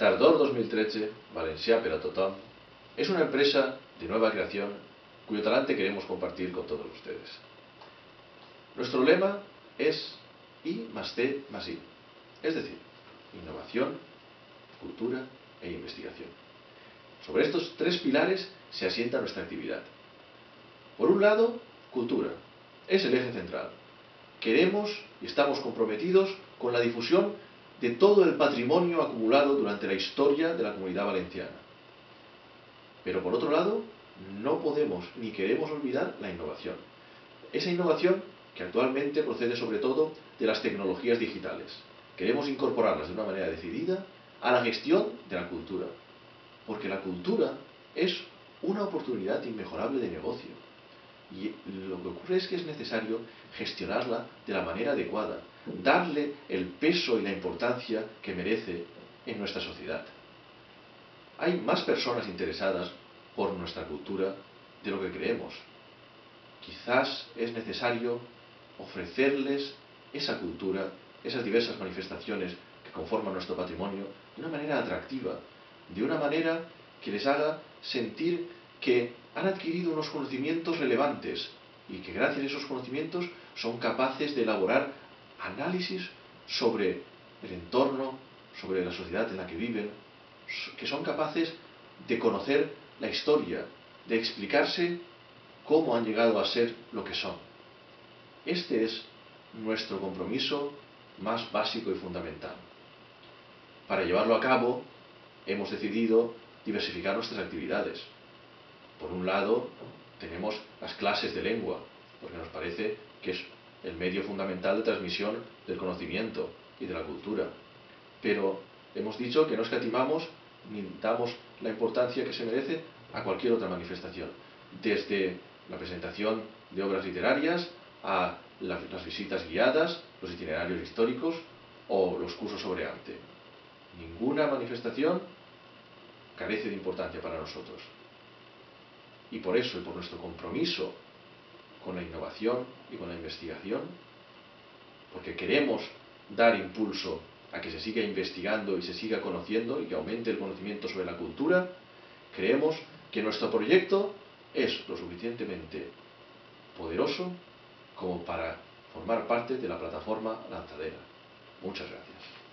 Tardor 2013, Valencia per es una empresa de nueva creación cuyo talante queremos compartir con todos ustedes. Nuestro lema es I más T más I, es decir, innovación, cultura e investigación. Sobre estos tres pilares se asienta nuestra actividad. Por un lado, cultura, es el eje central. Queremos y estamos comprometidos con la difusión de todo el patrimonio acumulado durante la historia de la comunidad valenciana. Pero por otro lado, no podemos ni queremos olvidar la innovación. Esa innovación que actualmente procede sobre todo de las tecnologías digitales. Queremos incorporarlas de una manera decidida a la gestión de la cultura. Porque la cultura es una oportunidad inmejorable de negocio. Y lo que ocurre es que es necesario gestionarla de la manera adecuada, darle el peso y la importancia que merece en nuestra sociedad. Hay más personas interesadas por nuestra cultura de lo que creemos. Quizás es necesario ofrecerles esa cultura, esas diversas manifestaciones que conforman nuestro patrimonio, de una manera atractiva, de una manera que les haga sentir que han adquirido unos conocimientos relevantes y que gracias a esos conocimientos son capaces de elaborar análisis sobre el entorno, sobre la sociedad en la que viven, que son capaces de conocer la historia, de explicarse cómo han llegado a ser lo que son. Este es nuestro compromiso más básico y fundamental. Para llevarlo a cabo, hemos decidido diversificar nuestras actividades. Por un lado, tenemos las clases de lengua, porque nos parece que es el medio fundamental de transmisión del conocimiento y de la cultura. Pero hemos dicho que no escatimamos ni damos la importancia que se merece a cualquier otra manifestación, desde la presentación de obras literarias a las visitas guiadas, los itinerarios históricos o los cursos sobre arte. Ninguna manifestación carece de importancia para nosotros. Y por eso, y por nuestro compromiso con la innovación y con la investigación, porque queremos dar impulso a que se siga investigando y se siga conociendo y que aumente el conocimiento sobre la cultura, creemos que nuestro proyecto es lo suficientemente poderoso como para formar parte de la plataforma lanzadera. Muchas gracias.